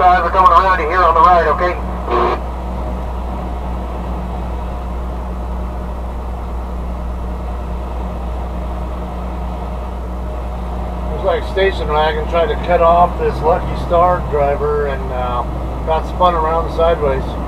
5, we're coming around you here on the right, okay? Looks like station wagon tried to cut off this Lucky Star driver and uh, got spun around sideways.